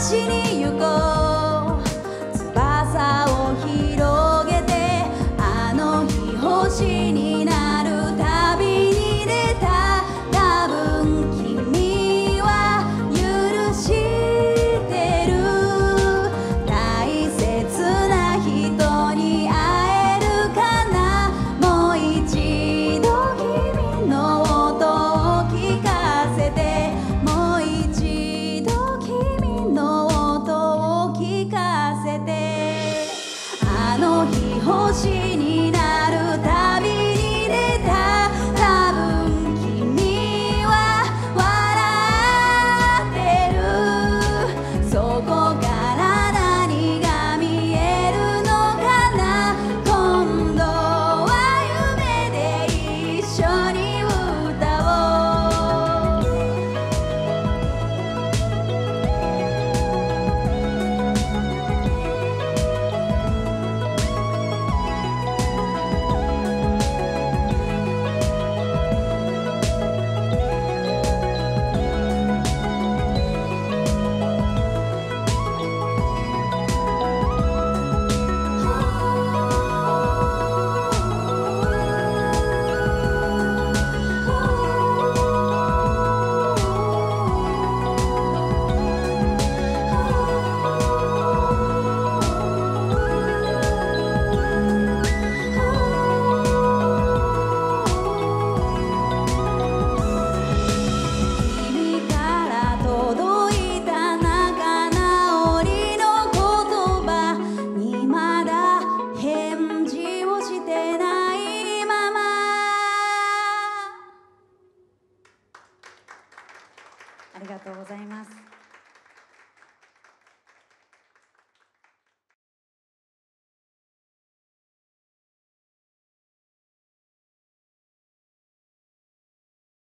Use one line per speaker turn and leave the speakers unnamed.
しに行こう cheese. ありがとうございます。